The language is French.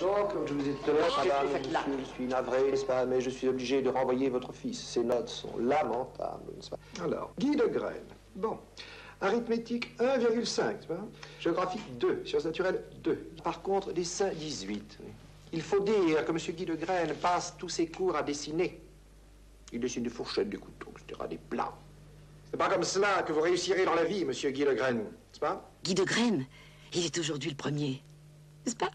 Donc, je vous ai dit tout à je suis navré, n'est-ce pas, mais je suis obligé de renvoyer votre fils. Ses notes sont lamentables, n'est-ce pas Alors, Guy de Graine. Bon. Arithmétique 1,5, n'est-ce pas Géographique 2. Sciences naturelles 2. Par contre, dessin 18. Il faut dire que M. Guy de Graine passe tous ses cours à dessiner. Il dessine des fourchettes, des couteaux, etc., des plats. C'est pas comme cela que vous réussirez dans la vie, monsieur Guy de Graine, n'est-ce pas Guy de Graine, il est aujourd'hui le premier. N'est-ce pas